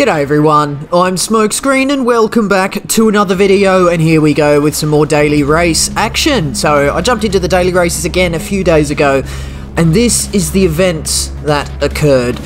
G'day everyone, I'm Smokescreen and welcome back to another video and here we go with some more daily race action. So I jumped into the daily races again a few days ago and this is the events that occurred.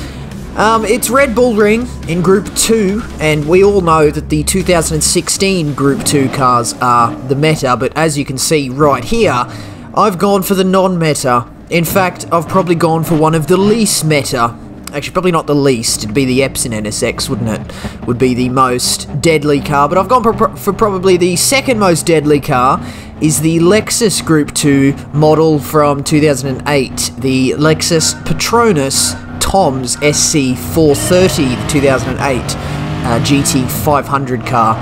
Um, it's Red Bull Ring in Group 2 and we all know that the 2016 Group 2 cars are the meta but as you can see right here I've gone for the non-meta. In fact, I've probably gone for one of the least meta Actually, probably not the least. It'd be the Epson NSX, wouldn't it? Would be the most deadly car. But I've gone for, for probably the second most deadly car is the Lexus Group 2 model from 2008. The Lexus Petronas Toms SC430 2008 uh, GT 500 car.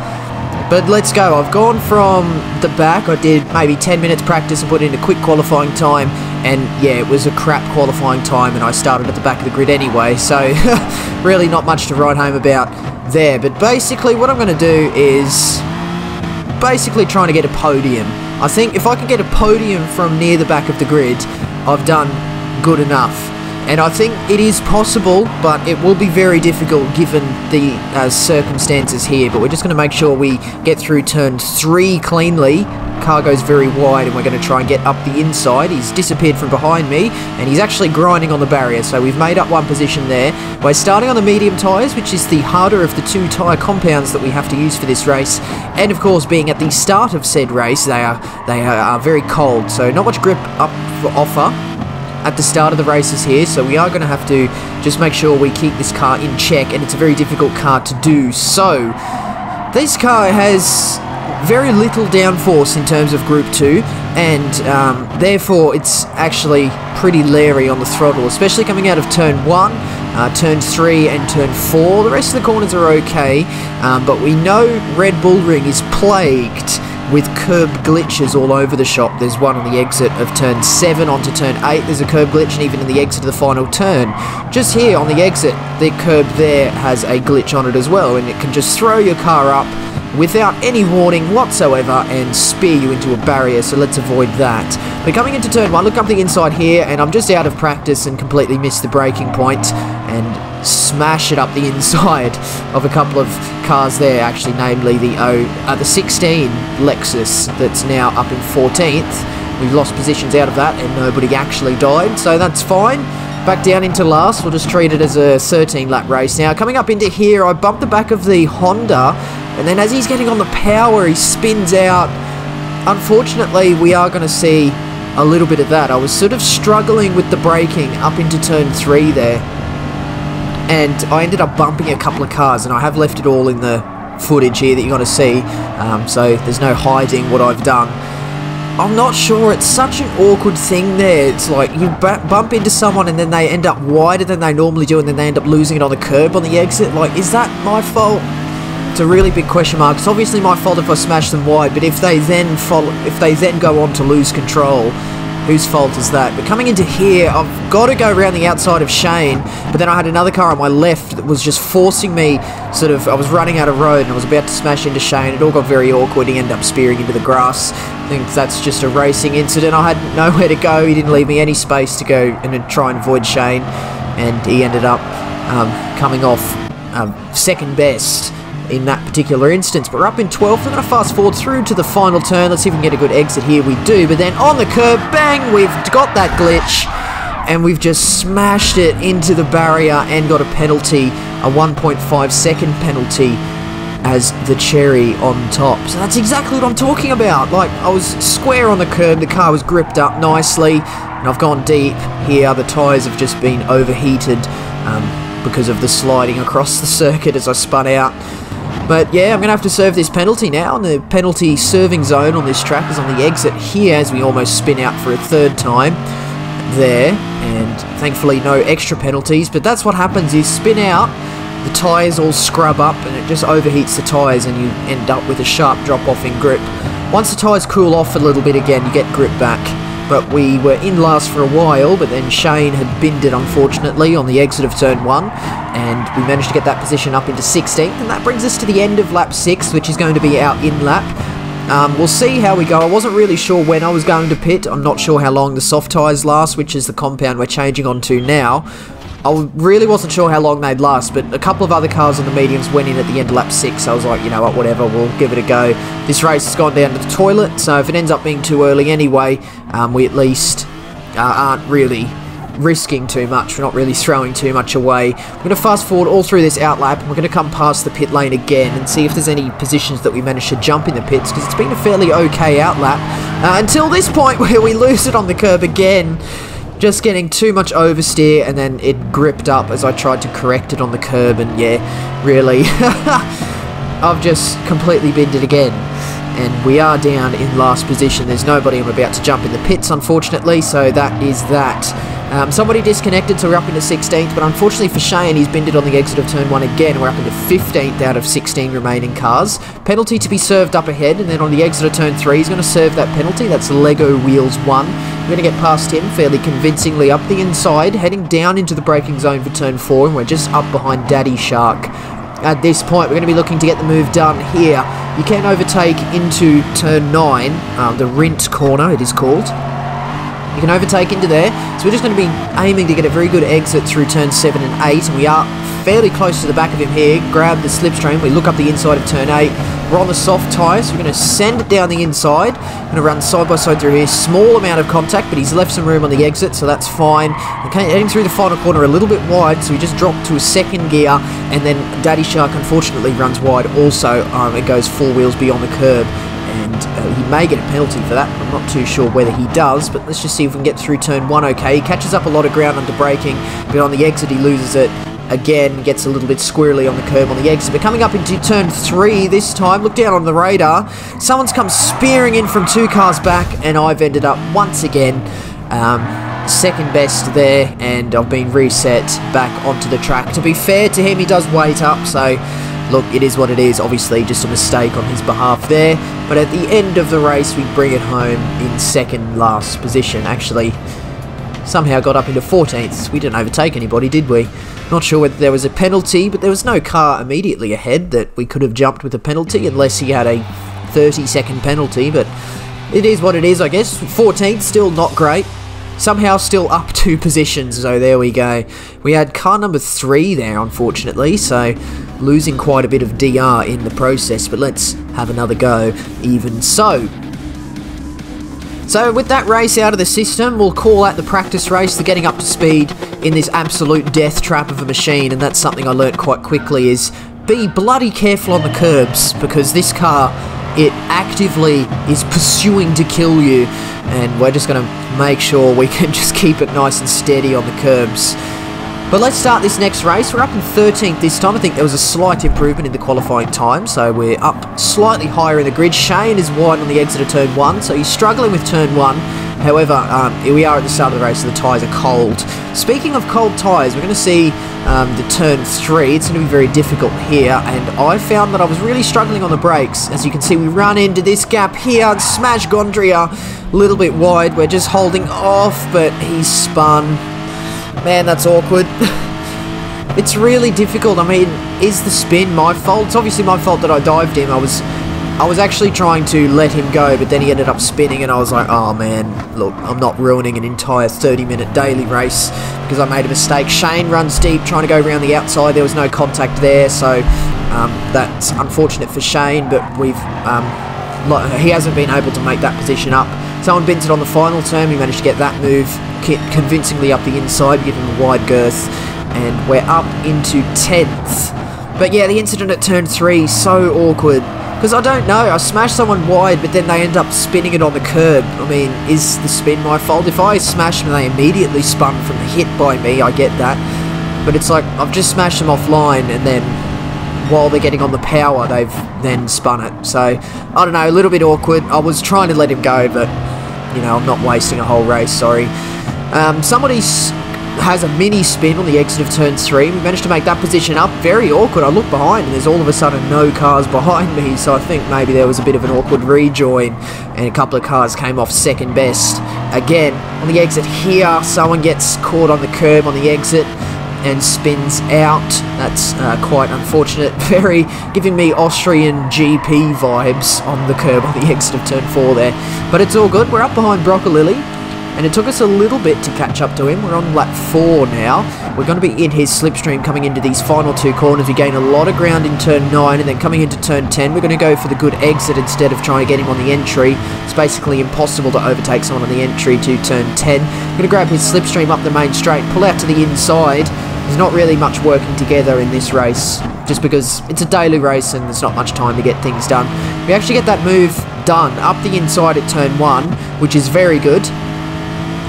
But let's go. I've gone from the back. I did maybe 10 minutes practice and put in a quick qualifying time. And yeah, it was a crap qualifying time and I started at the back of the grid anyway. So really not much to write home about there. But basically what I'm going to do is basically trying to get a podium. I think if I can get a podium from near the back of the grid, I've done good enough. And I think it is possible, but it will be very difficult given the uh, circumstances here. But we're just going to make sure we get through turn three cleanly. Car goes very wide, and we're going to try and get up the inside. He's disappeared from behind me, and he's actually grinding on the barrier. So we've made up one position there. We're starting on the medium tyres, which is the harder of the two tyre compounds that we have to use for this race. And of course, being at the start of said race, they are they are, are very cold, so not much grip up for offer at the start of the races here, so we are going to have to just make sure we keep this car in check, and it's a very difficult car to do. So, this car has very little downforce in terms of Group 2, and um, therefore it's actually pretty leery on the throttle, especially coming out of Turn 1, uh, Turn 3 and Turn 4. The rest of the corners are okay, um, but we know Red Bull Ring is plagued with curb glitches all over the shop. There's one on the exit of turn 7 onto turn 8. There's a curb glitch, and even in the exit of the final turn. Just here on the exit, the curb there has a glitch on it as well, and it can just throw your car up without any warning whatsoever and spear you into a barrier, so let's avoid that. We're coming into turn 1, look up the inside here, and I'm just out of practice and completely missed the braking point, and smash it up the inside of a couple of cars there, actually, namely the O, uh, the 16 Lexus that's now up in 14th. We've lost positions out of that, and nobody actually died, so that's fine. Back down into last, we'll just treat it as a 13 lap race. Now, coming up into here, I bumped the back of the Honda and then as he's getting on the power, he spins out. Unfortunately, we are going to see a little bit of that. I was sort of struggling with the braking up into turn three there. And I ended up bumping a couple of cars, and I have left it all in the footage here that you're going to see. Um, so there's no hiding what I've done. I'm not sure. It's such an awkward thing there. It's like you bump into someone and then they end up wider than they normally do and then they end up losing it on the curb on the exit. Like, is that my fault? It's a really big question mark. It's obviously my fault if I smash them wide, but if they then follow, if they then go on to lose control, whose fault is that? But coming into here, I've got to go around the outside of Shane, but then I had another car on my left that was just forcing me, sort of, I was running out of road and I was about to smash into Shane. It all got very awkward. He ended up spearing into the grass. I think that's just a racing incident. I had nowhere to go. He didn't leave me any space to go and try and avoid Shane, and he ended up um, coming off um, second best in that particular instance. But we're up in 12th. We're going to fast forward through to the final turn. Let's see if we can get a good exit here. We do. But then on the curb, bang, we've got that glitch. And we've just smashed it into the barrier and got a penalty, a 1.5 second penalty as the cherry on top. So that's exactly what I'm talking about. Like, I was square on the curb, the car was gripped up nicely, and I've gone deep here. The tyres have just been overheated um, because of the sliding across the circuit as I spun out. But yeah, I'm going to have to serve this penalty now. And the penalty serving zone on this track is on the exit here as we almost spin out for a third time there. And thankfully no extra penalties. But that's what happens you spin out, the tyres all scrub up and it just overheats the tyres and you end up with a sharp drop off in grip. Once the tyres cool off a little bit again, you get grip back but we were in last for a while, but then Shane had binned it unfortunately on the exit of turn 1, and we managed to get that position up into 16th, and that brings us to the end of lap 6, which is going to be our in-lap. Um, we'll see how we go. I wasn't really sure when I was going to pit. I'm not sure how long the soft tyres last, which is the compound we're changing onto now. I really wasn't sure how long they'd last, but a couple of other cars in the mediums went in at the end of lap 6, so I was like, you know what, whatever, we'll give it a go. This race has gone down to the toilet, so if it ends up being too early anyway, um, we at least uh, aren't really risking too much. We're not really throwing too much away. We're going to fast forward all through this outlap, and we're going to come past the pit lane again and see if there's any positions that we managed to jump in the pits, because it's been a fairly okay outlap uh, until this point where we lose it on the curb again. Just getting too much oversteer and then it gripped up as I tried to correct it on the curb and yeah, really, I've just completely binned it again. And we are down in last position. There's nobody I'm about to jump in the pits, unfortunately, so that is that. Um, somebody disconnected, so we're up into 16th, but unfortunately for Shane, he's binned it on the exit of turn 1 again. We're up into 15th out of 16 remaining cars. Penalty to be served up ahead, and then on the exit of turn 3, he's going to serve that penalty. That's Lego Wheels 1. We're going to get past him fairly convincingly up the inside, heading down into the braking zone for turn 4, and we're just up behind Daddy Shark. At this point, we're going to be looking to get the move done here. You can overtake into turn 9, um, the Rindt corner, it is called. You can overtake into there. So we're just going to be aiming to get a very good exit through turn 7 and 8. And we are fairly close to the back of him here. Grab the slipstream. We look up the inside of turn 8. We're on the soft tyres. So we're going to send it down the inside. Going to run side by side through here. Small amount of contact, but he's left some room on the exit, so that's fine. Okay, heading through the final corner a little bit wide, so we just drop to a second gear. And then Daddy Shark unfortunately runs wide also. Um, it goes four wheels beyond the curb and uh, he may get a penalty for that. I'm not too sure whether he does, but let's just see if we can get through turn one okay. He catches up a lot of ground under braking, but on the exit he loses it. Again, gets a little bit squirrely on the curb on the exit. But coming up into turn three this time, look down on the radar. Someone's come spearing in from two cars back, and I've ended up once again um, second best there, and I've been reset back onto the track. To be fair to him, he does wait up, so look, it is what it is. Obviously, just a mistake on his behalf there. But at the end of the race, we bring it home in second last position. Actually, somehow got up into 14th. We didn't overtake anybody, did we? Not sure whether there was a penalty, but there was no car immediately ahead that we could have jumped with a penalty unless he had a 30 second penalty. But it is what it is, I guess. 14th, still not great somehow still up two positions, so there we go. We had car number three there, unfortunately, so losing quite a bit of DR in the process, but let's have another go even so. So with that race out of the system, we'll call out the practice race, the getting up to speed in this absolute death trap of a machine, and that's something I learnt quite quickly is be bloody careful on the curbs, because this car, it actively is pursuing to kill you, and we're just going to make sure we can just keep it nice and steady on the curbs. But let's start this next race. We're up in 13th this time. I think there was a slight improvement in the qualifying time, so we're up slightly higher in the grid. Shane is wide on the exit of turn 1, so he's struggling with turn 1. However, um, we are at the start of the race, so the tyres are cold. Speaking of cold tyres, we're going to see um, the turn 3. It's going to be very difficult here, and I found that I was really struggling on the brakes. As you can see, we run into this gap here and smash Gondria a little bit wide. We're just holding off, but he's spun. Man, that's awkward. it's really difficult. I mean, is the spin my fault? It's obviously my fault that I dived him. I was I was actually trying to let him go, but then he ended up spinning, and I was like, oh man, look, I'm not ruining an entire 30-minute daily race because I made a mistake. Shane runs deep, trying to go around the outside. There was no contact there, so um, that's unfortunate for Shane, but we've um, he hasn't been able to make that position up. Someone it on the final turn. We managed to get that move convincingly up the inside, give him a wide girth, and we're up into 10th. But yeah, the incident at turn 3, so awkward. Because I don't know, I smash someone wide, but then they end up spinning it on the curb. I mean, is the spin my fault? If I smash them and they immediately spun from the hit by me, I get that. But it's like, I've just smashed them offline, and then while they're getting on the power, they've then spun it. So, I don't know, a little bit awkward. I was trying to let him go, but, you know, I'm not wasting a whole race, sorry. Um, somebody has a mini spin on the exit of turn 3. We managed to make that position up. Very awkward. I look behind and there's all of a sudden no cars behind me, so I think maybe there was a bit of an awkward rejoin and a couple of cars came off second best. Again, on the exit here, someone gets caught on the curb on the exit and spins out. That's uh, quite unfortunate. Very giving me Austrian GP vibes on the curb on the exit of turn 4 there. But it's all good. We're up behind Broccolilli. and it took us a little bit to catch up to him. We're on lap 4 now. We're going to be in his slipstream coming into these final two corners. We gain a lot of ground in turn 9, and then coming into turn 10, we're going to go for the good exit instead of trying to get him on the entry. It's basically impossible to overtake someone on the entry to turn 10. We're going to grab his slipstream up the main straight, pull out to the inside. There's not really much working together in this race, just because it's a daily race and there's not much time to get things done. We actually get that move done up the inside at turn 1, which is very good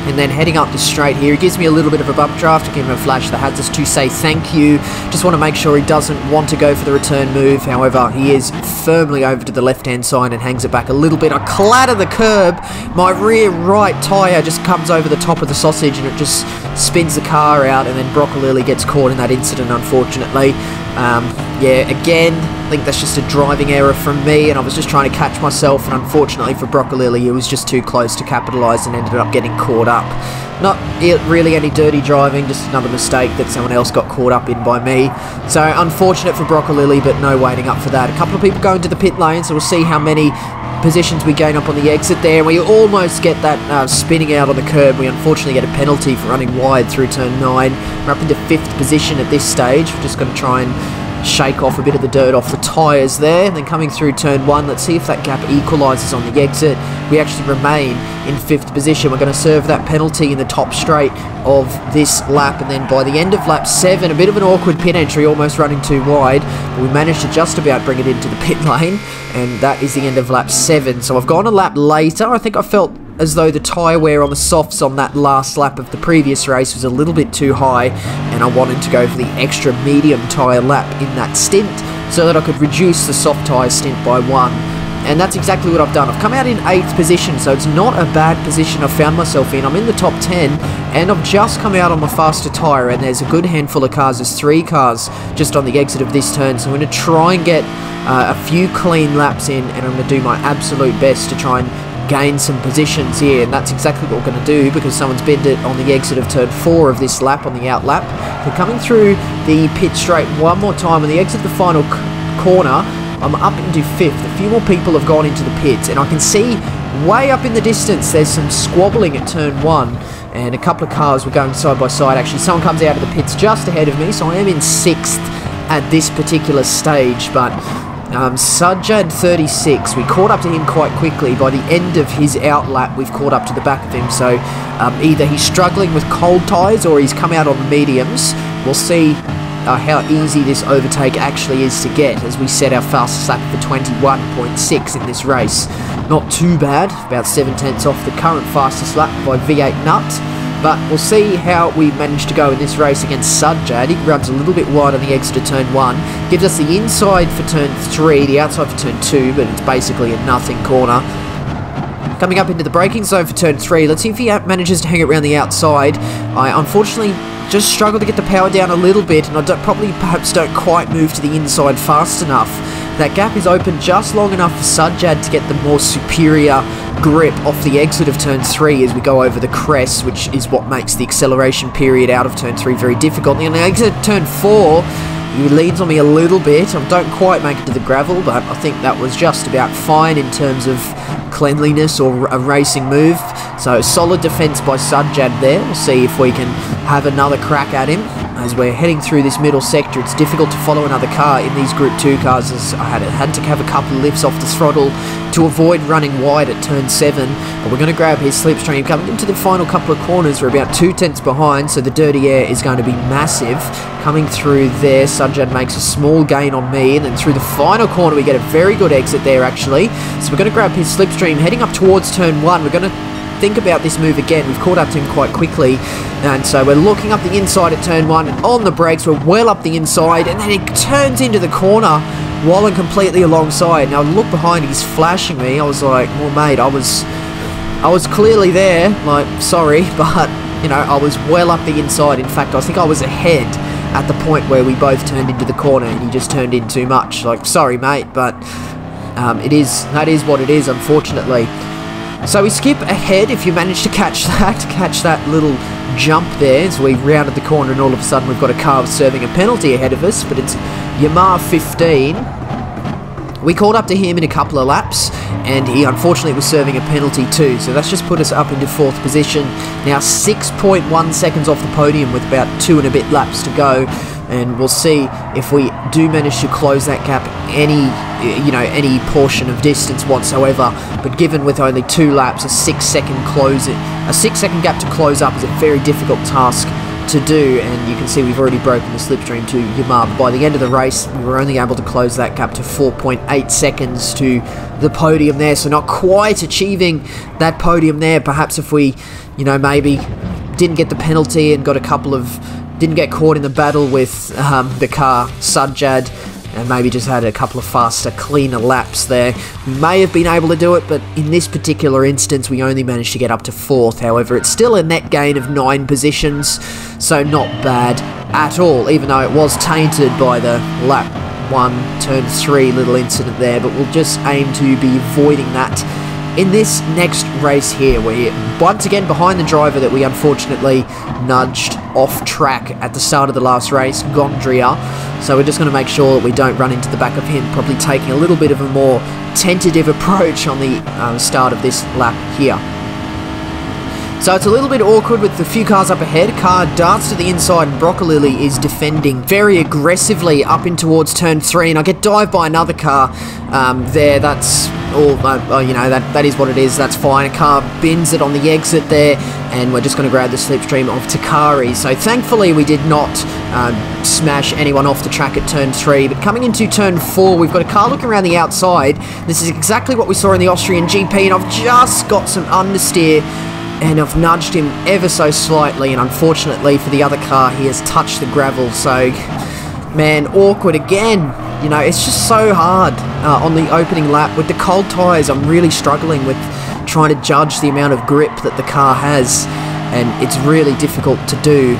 and then heading up the straight here. He gives me a little bit of a bump draft. I give him a flash that has us to say thank you. Just want to make sure he doesn't want to go for the return move. However, he is firmly over to the left-hand side and hangs it back a little bit. I clatter the curb. My rear right tyre just comes over the top of the sausage and it just spins the car out and then Broccolilli gets caught in that incident, unfortunately. Um, yeah, again, I think that's just a driving error from me, and I was just trying to catch myself, and unfortunately for Broccolilli, it was just too close to capitalise and ended up getting caught up. Not really any dirty driving, just another mistake that someone else got caught up in by me. So unfortunate for Broccolilli, but no waiting up for that. A couple of people going to the pit lane, so we'll see how many positions we gain up on the exit there. We almost get that uh, spinning out on the curb. We unfortunately get a penalty for running wide through turn 9. We're up into 5th position at this stage. We're just going to try and shake off a bit of the dirt off the tyres there. And then coming through turn 1, let's see if that gap equalises on the exit. We actually remain in 5th position. We're going to serve that penalty in the top straight of this lap. And then by the end of lap 7, a bit of an awkward pit entry, almost running too wide. But we managed to just about bring it into the pit lane and that is the end of lap 7. So I've gone a lap later. I think I felt as though the tyre wear on the softs on that last lap of the previous race was a little bit too high, and I wanted to go for the extra medium tyre lap in that stint so that I could reduce the soft tyre stint by one. And that's exactly what I've done. I've come out in 8th position, so it's not a bad position I've found myself in. I'm in the top 10, and I've just come out on my faster tyre, and there's a good handful of cars. There's three cars just on the exit of this turn, so I'm going to try and get uh, a few clean laps in and I'm going to do my absolute best to try and gain some positions here and that's exactly what we're going to do because someone's bent it on the exit of turn 4 of this lap on the out lap. We're coming through the pit straight one more time on the exit of the final corner I'm up into 5th. A few more people have gone into the pits and I can see way up in the distance there's some squabbling at turn 1 and a couple of cars were going side by side. Actually, someone comes out of the pits just ahead of me, so I am in 6th at this particular stage, but um, Sajjad 36, we caught up to him quite quickly. By the end of his outlap, we've caught up to the back of him. So um, either he's struggling with cold tyres or he's come out on the mediums. We'll see uh, how easy this overtake actually is to get as we set our fastest lap for 21.6 in this race. Not too bad, about 7 tenths off the current fastest lap by V8 Nut. But we'll see how we manage to go in this race against Sajjad. He runs a little bit wide on the exit of turn 1. Gives us the inside for turn 3, the outside for turn 2, but it's basically a nothing corner. Coming up into the braking zone for turn 3. Let's see if he manages to hang it around the outside. I unfortunately just struggle to get the power down a little bit, and I don't, probably perhaps don't quite move to the inside fast enough. That gap is open just long enough for Sajjad to get the more superior grip off the exit of turn 3 as we go over the crest, which is what makes the acceleration period out of turn 3 very difficult. And the exit turn 4, he leads on me a little bit. I don't quite make it to the gravel, but I think that was just about fine in terms of cleanliness or a racing move. So solid defence by Sajjad there. We'll see if we can have another crack at him as we're heading through this middle sector. It's difficult to follow another car in these Group 2 cars as I had, had to have a couple of lifts off the throttle to avoid running wide at turn 7. But we're going to grab his slipstream. Coming into the final couple of corners, we're about two tenths behind, so the dirty air is going to be massive. Coming through there, Sajjad makes a small gain on me, and then through the final corner we get a very good exit there actually. So we're going to grab his slipstream, heading up towards turn 1. We're going to think about this move again. We've caught up to him quite quickly, and so we're looking up the inside at turn one, on the brakes, we're well up the inside, and then he turns into the corner while I'm completely alongside. Now, look behind, he's flashing me. I was like, well, mate, I was, I was clearly there. Like, sorry, but, you know, I was well up the inside. In fact, I think I was ahead at the point where we both turned into the corner, and he just turned in too much. Like, sorry, mate, but um, it is, that is what it is, unfortunately. So we skip ahead if you manage to catch that, catch that little jump there as we rounded the corner and all of a sudden we've got a car serving a penalty ahead of us, but it's Yamaha 15 We caught up to him in a couple of laps, and he unfortunately was serving a penalty too. So that's just put us up into fourth position. Now 6.1 seconds off the podium with about two and a bit laps to go and we'll see if we do manage to close that gap any you know any portion of distance whatsoever but given with only two laps a six second close a six second gap to close up is a very difficult task to do and you can see we've already broken the slipstream to Yamaha by the end of the race we were only able to close that gap to 4.8 seconds to the podium there so not quite achieving that podium there. Perhaps if we you know maybe didn't get the penalty and got a couple of didn't get caught in the battle with um, the car Sajjad and maybe just had a couple of faster, cleaner laps there. May have been able to do it, but in this particular instance, we only managed to get up to fourth. However, it's still a net gain of nine positions, so not bad at all, even though it was tainted by the lap one, turn three little incident there, but we'll just aim to be avoiding that in this next race here, we're once again behind the driver that we unfortunately nudged off track at the start of the last race, Gondria. So we're just going to make sure that we don't run into the back of him, probably taking a little bit of a more tentative approach on the uh, start of this lap here. So it's a little bit awkward with the few cars up ahead. Car darts to the inside and Broccolilli is defending very aggressively up in towards turn three and I get dived by another car um, there. That's all, uh, you know, that, that is what it is. That's fine. A car bins it on the exit there and we're just going to grab the slipstream of Takari. So thankfully we did not um, smash anyone off the track at turn three. But coming into turn four, we've got a car looking around the outside. This is exactly what we saw in the Austrian GP and I've just got some understeer and I've nudged him ever so slightly and unfortunately for the other car he has touched the gravel so man awkward again you know it's just so hard uh, on the opening lap. With the cold tyres I'm really struggling with trying to judge the amount of grip that the car has. And it's really difficult to do.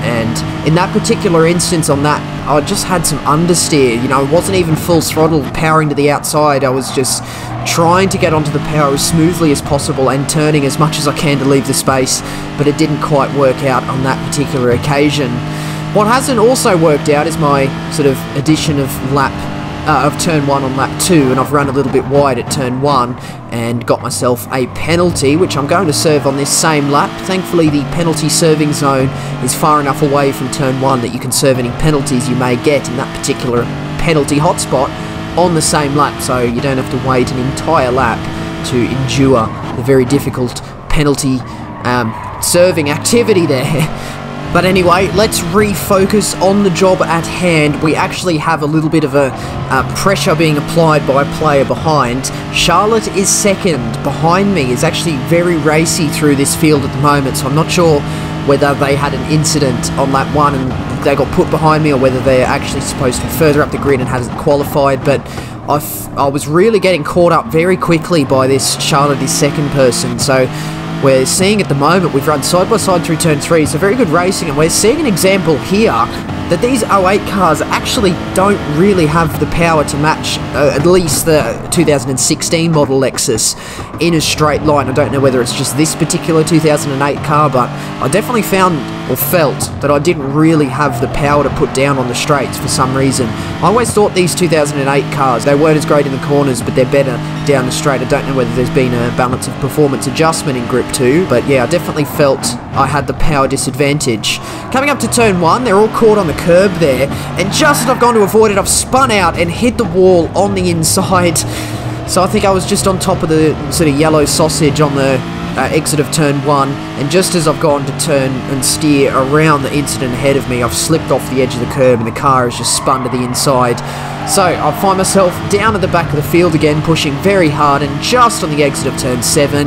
And in that particular instance on that I just had some understeer. You know it wasn't even full throttle powering to the outside. I was just trying to get onto the power as smoothly as possible and turning as much as I can to leave the space. But it didn't quite work out on that particular occasion what hasn't also worked out is my sort of addition of lap uh, of turn 1 on lap 2 and I've run a little bit wide at turn 1 and got myself a penalty which I'm going to serve on this same lap. Thankfully the penalty serving zone is far enough away from turn 1 that you can serve any penalties you may get in that particular penalty hotspot on the same lap so you don't have to wait an entire lap to endure the very difficult penalty um, serving activity there. But anyway, let's refocus on the job at hand. We actually have a little bit of a pressure being applied by a player behind. Charlotte is second. Behind me is actually very racy through this field at the moment, so I'm not sure whether they had an incident on lap one and they got put behind me or whether they're actually supposed to be further up the grid and hasn't qualified. But i I was really getting caught up very quickly by this Charlotte is second person. So we're seeing at the moment, we've run side by side through turn three, so very good racing, and we're seeing an example here that these 08 cars actually don't really have the power to match uh, at least the 2016 model Lexus in a straight line. I don't know whether it's just this particular 2008 car, but I definitely found or felt that I didn't really have the power to put down on the straights for some reason. I always thought these 2008 cars, they weren't as great in the corners, but they're better down the straight. I don't know whether there's been a balance of performance adjustment in Group 2, but yeah, I definitely felt I had the power disadvantage. Coming up to turn 1, they're all caught on the curb there, and just as I've gone to avoid it, I've spun out and hit the wall on the inside. So I think I was just on top of the sort of yellow sausage on the uh, exit of turn one, and just as I've gone to turn and steer around the incident ahead of me, I've slipped off the edge of the curb and the car has just spun to the inside. So I find myself down at the back of the field again, pushing very hard, and just on the exit of turn seven,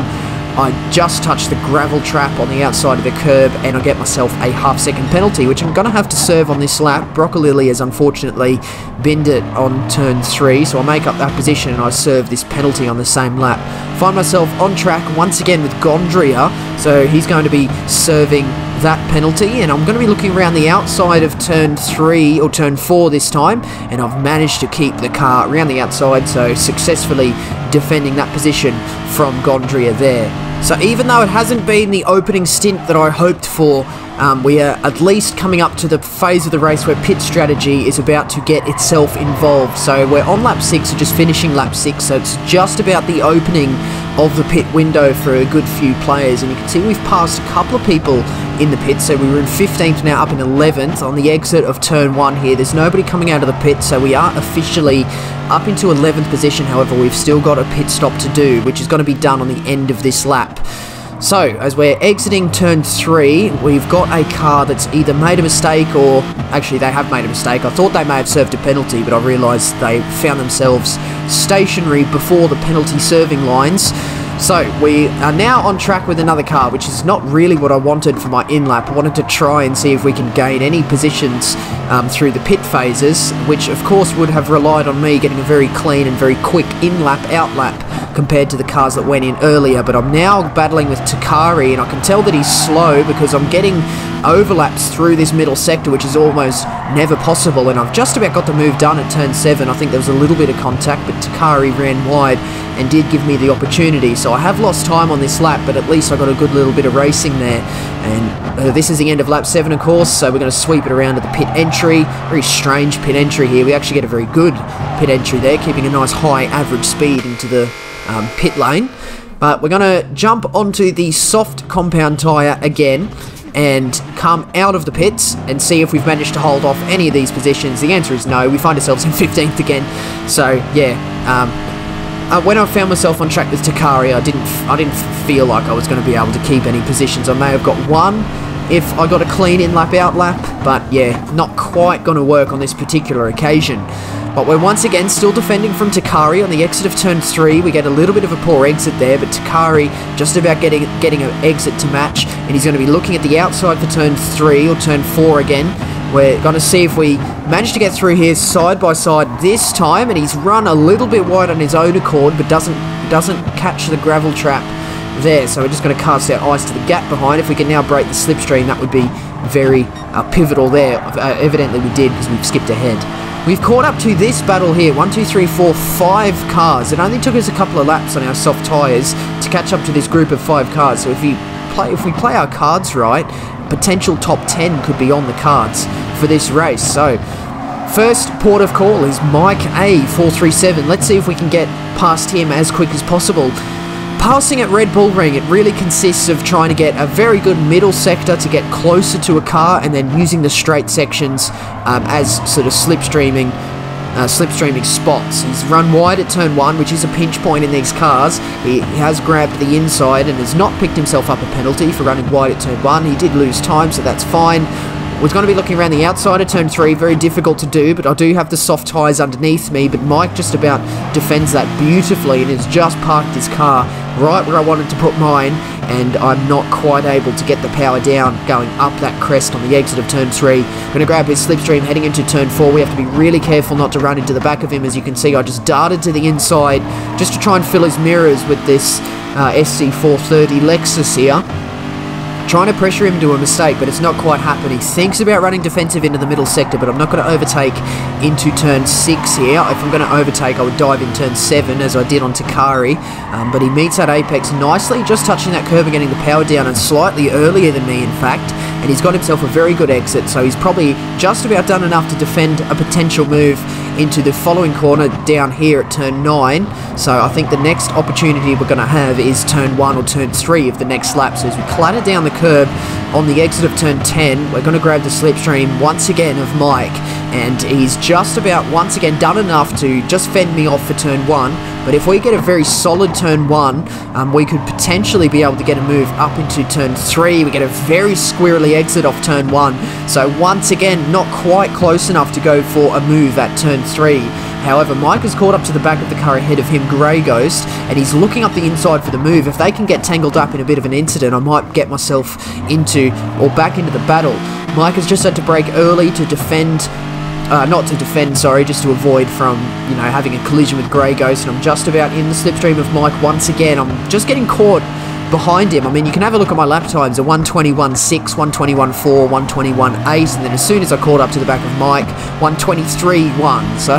I just touched the gravel trap on the outside of the curb and I get myself a half second penalty, which I'm going to have to serve on this lap. Broccolilli has unfortunately binned it on turn three, so I make up that position and I serve this penalty on the same lap. Find myself on track once again with Gondria, so he's going to be serving that penalty and I'm going to be looking around the outside of turn 3 or turn 4 this time and I've managed to keep the car around the outside so successfully defending that position from Gondria there. So even though it hasn't been the opening stint that I hoped for, um, we are at least coming up to the phase of the race where pit strategy is about to get itself involved. So we're on lap 6, or just finishing lap 6, so it's just about the opening of the pit window for a good few players. And you can see we've passed a couple of people in the pit, so we were in 15th, now up in 11th on the exit of turn 1 here. There's nobody coming out of the pit, so we are officially up into 11th position. However, we've still got a pit stop to do, which is going to be done on the end of this lap. So, as we're exiting turn 3, we've got a car that's either made a mistake or... Actually, they have made a mistake. I thought they may have served a penalty, but I realised they found themselves stationary before the penalty serving lines. So, we are now on track with another car, which is not really what I wanted for my in-lap. I wanted to try and see if we can gain any positions um, through the pit phases, which of course would have relied on me getting a very clean and very quick in-lap, out-lap compared to the cars that went in earlier. But I'm now battling with Takari, and I can tell that he's slow because I'm getting overlaps through this middle sector, which is almost never possible. And I've just about got the move done at turn 7. I think there was a little bit of contact, but Takari ran wide and did give me the opportunity. So I have lost time on this lap, but at least I got a good little bit of racing there. And uh, this is the end of lap 7, of course, so we're going to sweep it around to the pit entry. Very strange pit entry here. We actually get a very good pit entry there, keeping a nice high average speed into the um, pit lane. But we're going to jump onto the soft compound tyre again and come out of the pits and see if we've managed to hold off any of these positions. The answer is no. We find ourselves in 15th again. So, yeah, um, uh, when I found myself on track with Takari, I didn't I didn't feel like I was going to be able to keep any positions. I may have got one if I got a clean in lap out lap, but yeah, not quite going to work on this particular occasion. But we're once again still defending from Takari on the exit of turn 3. We get a little bit of a poor exit there, but Takari just about getting getting an exit to match, and he's going to be looking at the outside for turn 3 or turn 4 again. We're going to see if we manage to get through here side by side this time, and he's run a little bit wide on his own accord, but doesn't doesn't catch the gravel trap there. So we're just going to cast our eyes to the gap behind. If we can now break the slipstream, that would be very uh, pivotal there. Uh, evidently we did because we've skipped ahead. We've caught up to this battle here. One, two, three, four, five cars. It only took us a couple of laps on our soft tyres to catch up to this group of five cars. So if we play, if we play our cards right, potential top 10 could be on the cards for this race. So First port of call is Mike A437. Let's see if we can get past him as quick as possible. Passing at Red Bull Ring, it really consists of trying to get a very good middle sector to get closer to a car and then using the straight sections um, as sort of slipstreaming uh, slipstreaming spots. He's run wide at turn one, which is a pinch point in these cars. He, he, has grabbed the inside and has not picked himself up a penalty for running wide at turn one. He did lose time, so that's fine. Was going to be looking around the outside of turn three, very difficult to do, but I do have the soft tyres underneath me, but Mike just about defends that beautifully and has just parked his car right where I wanted to put mine, and I'm not quite able to get the power down going up that crest on the exit of turn 3. I'm going to grab his slipstream heading into turn 4. We have to be really careful not to run into the back of him. As you can see, I just darted to the inside just to try and fill his mirrors with this uh, SC430 Lexus here trying to pressure him to a mistake, but it's not quite happening. He thinks about running defensive into the middle sector, but I'm not going to overtake into turn 6 here. If I'm going to overtake, I would dive in turn 7, as I did on Takari, um, but he meets that apex nicely, just touching that curb and getting the power down, and slightly earlier than me, in fact, and he's got himself a very good exit, so he's probably just about done enough to defend a potential move into the following corner down here at turn 9, so I think the next opportunity we're going to have is turn 1 or turn 3 of the next lap, so as we clatter down the curb on the exit of turn 10. We're going to grab the slipstream once again of Mike, and he's just about once again done enough to just fend me off for turn 1. But if we get a very solid turn 1, um, we could potentially be able to get a move up into turn 3. We get a very squirrely exit off turn 1. So once again, not quite close enough to go for a move at turn 3. However, Mike has caught up to the back of the car ahead of him, Grey Ghost, and he's looking up the inside for the move. If they can get tangled up in a bit of an incident, I might get myself into or back into the battle. Mike has just had to brake early to defend uh, not to defend, sorry, just to avoid from, you know, having a collision with Grey Ghost, and I'm just about in the slipstream of Mike once again. I'm just getting caught behind him. I mean, you can have a look at my lap times, a 121.6, 121.4, 121.8, and then as soon as I caught up to the back of Mike, 123.1. So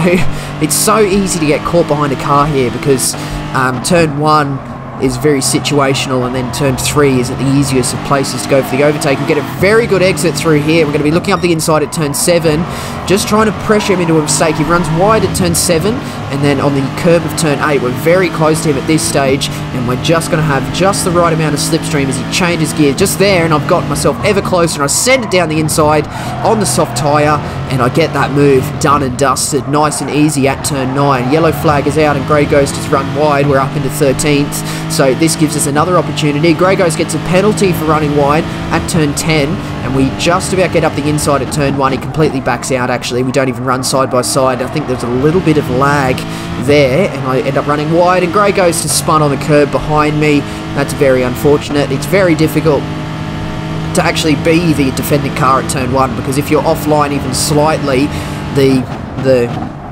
it's so easy to get caught behind a car here because um, turn one, is very situational, and then turn three is at the easiest of places to go for the overtake. We get a very good exit through here. We're going to be looking up the inside at turn seven, just trying to pressure him into a mistake. He runs wide at turn seven, and then on the curb of turn eight, we're very close to him at this stage, and we're just going to have just the right amount of slipstream as he changes gear just there, and I've got myself ever closer, and I send it down the inside on the soft tyre, and I get that move done and dusted, nice and easy at turn nine. Yellow flag is out, and Grey Ghost has run wide. We're up into 13th. So this gives us another opportunity. Grey Ghost gets a penalty for running wide at turn 10, and we just about get up the inside at turn 1. He completely backs out, actually. We don't even run side by side. I think there's a little bit of lag there, and I end up running wide, and Grey Ghost has spun on the curb behind me. That's very unfortunate. It's very difficult to actually be the defending car at turn 1, because if you're offline even slightly, the the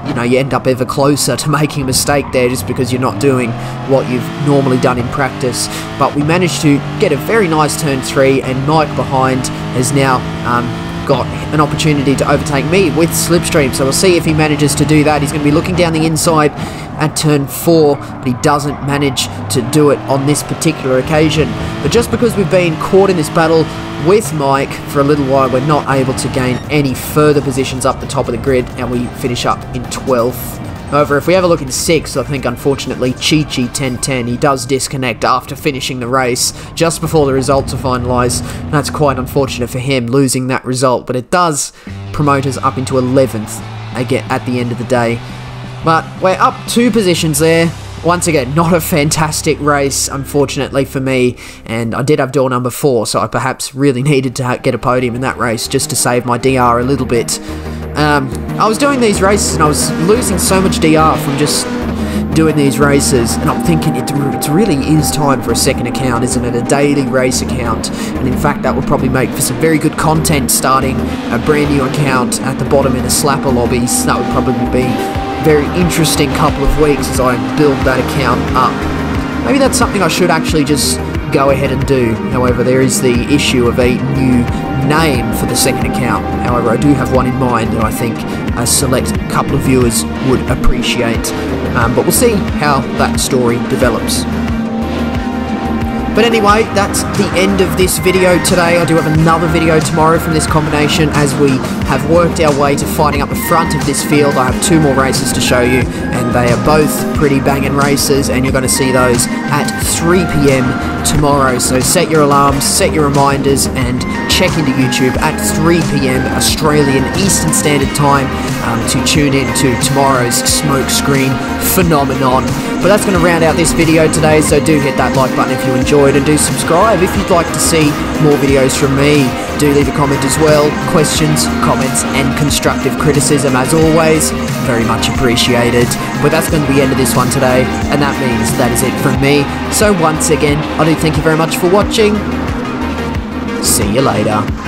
you know, you end up ever closer to making a mistake there just because you're not doing what you've normally done in practice. But we managed to get a very nice turn three, and Mike behind has now um, got an opportunity to overtake me with Slipstream. So we'll see if he manages to do that. He's going to be looking down the inside at turn 4, but he doesn't manage to do it on this particular occasion. But just because we've been caught in this battle with Mike for a little while, we're not able to gain any further positions up the top of the grid, and we finish up in 12th. However, if we have a look in 6th, I think unfortunately Chi Chi 1010, he does disconnect after finishing the race just before the results are finalised. That's quite unfortunate for him, losing that result, but it does promote us up into 11th again at the end of the day. But we're up two positions there. Once again, not a fantastic race, unfortunately for me, and I did have door number four, so I perhaps really needed to get a podium in that race just to save my DR a little bit. Um, I was doing these races and I was losing so much DR from just doing these races, and I'm thinking it, it really is time for a second account, isn't it? A daily race account, and in fact, that would probably make for some very good content starting a brand new account at the bottom in the slapper lobbies. That would probably be a very interesting couple of weeks as I build that account up. Maybe that's something I should actually just go ahead and do. However, there is the issue of a new name for the second account. However, I do have one in mind that I think a select couple of viewers would appreciate. Um, but we'll see how that story develops. But anyway, that's the end of this video today. I do have another video tomorrow from this combination as we have worked our way to fighting up the front of this field. I have two more races to show you, and they are both pretty banging races, and you're going to see those at 3pm tomorrow. So set your alarms, set your reminders, and check into YouTube at 3pm Australian Eastern Standard Time um, to tune in to tomorrow's smokescreen phenomenon. But that's going to round out this video today, so do hit that like button if you enjoyed and do subscribe if you'd like to see more videos from me. Do leave a comment as well. Questions, comments, and constructive criticism, as always, very much appreciated. But that's going to be the end of this one today, and that means that is it from me. So once again, I do thank you very much for watching. See you later.